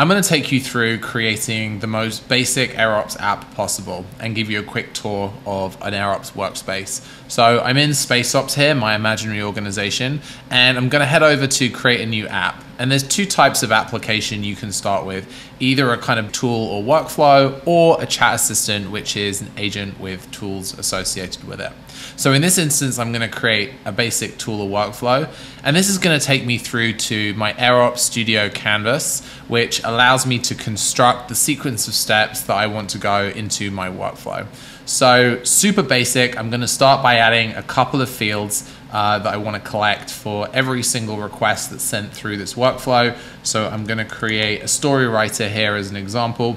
I'm going to take you through creating the most basic AirOps app possible and give you a quick tour of an AirOps workspace. So I'm in SpaceOps here, my imaginary organization, and I'm going to head over to create a new app. And there's two types of application you can start with, either a kind of tool or workflow or a chat assistant, which is an agent with tools associated with it. So in this instance, I'm going to create a basic tool or workflow, and this is going to take me through to my AirOps Studio canvas, which allows me to construct the sequence of steps that I want to go into my workflow. So super basic, I'm going to start by adding a couple of fields uh, that I want to collect for every single request that's sent through this workflow. So I'm going to create a story writer here as an example,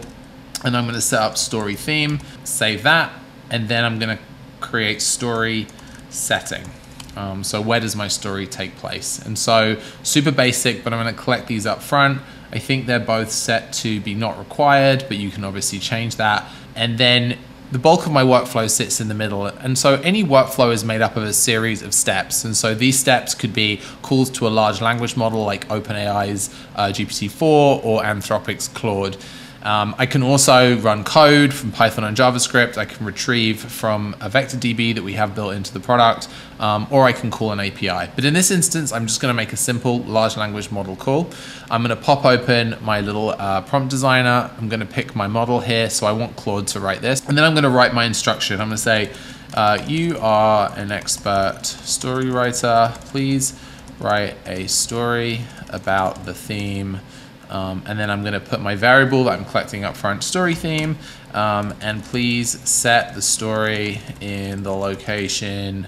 and I'm going to set up story theme, save that, and then I'm going to create story setting. Um, so where does my story take place? And so super basic, but I'm going to collect these up front. I think they're both set to be not required, but you can obviously change that. And then the bulk of my workflow sits in the middle. And so any workflow is made up of a series of steps. And so these steps could be calls to a large language model like OpenAI's uh, GPT-4 or Anthropic's Claude. Um, I can also run code from Python and JavaScript. I can retrieve from a vector DB that we have built into the product, um, or I can call an API. But in this instance, I'm just going to make a simple large language model call. I'm going to pop open my little uh, prompt designer. I'm going to pick my model here. So I want Claude to write this. And then I'm going to write my instruction. I'm going to say, uh, you are an expert story writer. Please write a story about the theme um, and then I'm going to put my variable that I'm collecting up front story theme. Um, and please set the story in the location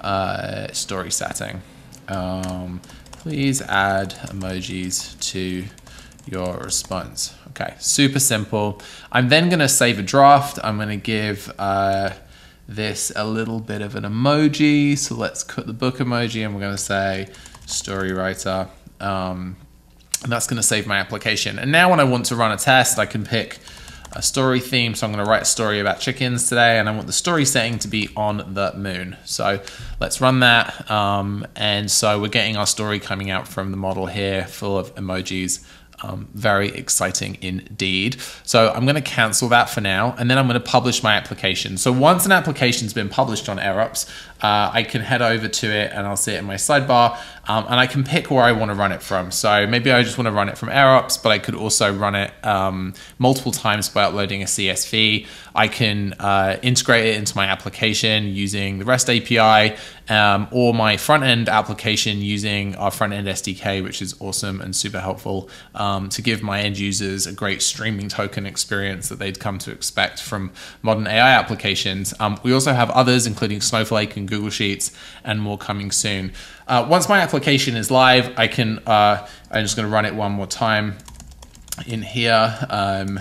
uh, story setting. Um, please add emojis to your response. Okay, super simple. I'm then going to save a draft. I'm going to give uh, this a little bit of an emoji. So let's cut the book emoji and we're going to say story writer. Um, and that's going to save my application. And now when I want to run a test, I can pick a story theme. So I'm going to write a story about chickens today, and I want the story setting to be on the moon. So let's run that. Um, and so we're getting our story coming out from the model here, full of emojis. Um, very exciting indeed. So I'm going to cancel that for now, and then I'm going to publish my application. So once an application's been published on AirOps, uh, I can head over to it and I'll see it in my sidebar um, and I can pick where I want to run it from. So maybe I just want to run it from AirOps, but I could also run it um, multiple times by uploading a CSV. I can uh, integrate it into my application using the REST API um, or my front end application using our front end SDK, which is awesome and super helpful um, to give my end users a great streaming token experience that they'd come to expect from modern AI applications. Um, we also have others, including Snowflake and Google Sheets, and more coming soon. Uh, once my application is live, I can, uh, I'm just going to run it one more time in here. Um,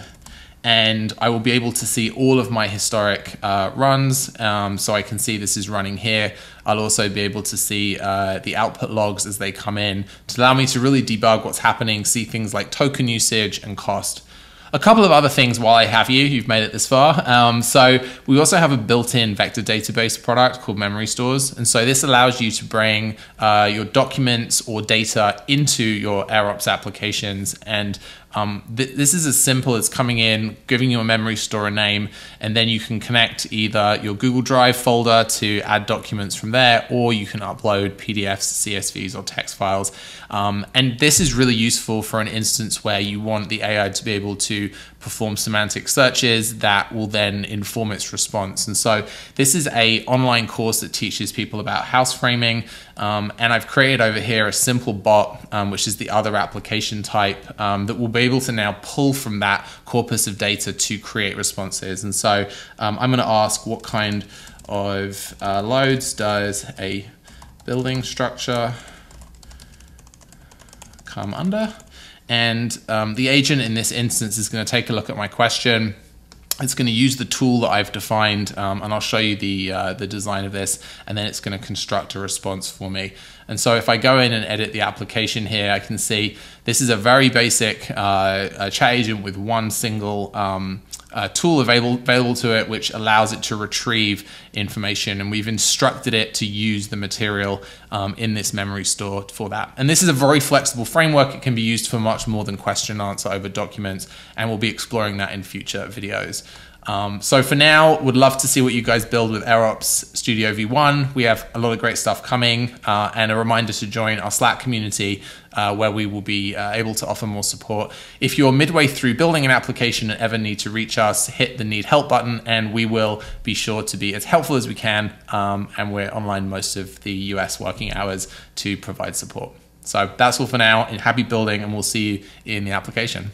and I will be able to see all of my historic uh, runs. Um, so I can see this is running here. I'll also be able to see uh, the output logs as they come in to allow me to really debug what's happening, see things like token usage and cost. A couple of other things while I have you, you've made it this far. Um, so we also have a built-in vector database product called Memory Stores. And so this allows you to bring uh, your documents or data into your AirOps applications and um, th this is as simple as coming in, giving your memory store a name, and then you can connect either your Google Drive folder to add documents from there, or you can upload PDFs, CSVs, or text files. Um, and this is really useful for an instance where you want the AI to be able to perform semantic searches that will then inform its response. And so this is a online course that teaches people about house framing. Um, and I've created over here a simple bot, um, which is the other application type um, that will be able to now pull from that corpus of data to create responses. And so um, I'm going to ask what kind of uh, loads does a building structure come under? And um, the agent in this instance is going to take a look at my question. It's going to use the tool that I've defined, um, and I'll show you the, uh, the design of this, and then it's going to construct a response for me. And so if I go in and edit the application here, I can see this is a very basic uh, chat agent with one single um, a tool available, available to it which allows it to retrieve information and we've instructed it to use the material um, in this memory store for that. And this is a very flexible framework. It can be used for much more than question answer over documents and we'll be exploring that in future videos um, so for now, would love to see what you guys build with AirOps Studio V1. We have a lot of great stuff coming, uh, and a reminder to join our Slack community uh, where we will be uh, able to offer more support. If you're midway through building an application and ever need to reach us, hit the need help button, and we will be sure to be as helpful as we can. Um, and we're online most of the US working hours to provide support. So that's all for now, and happy building, and we'll see you in the application.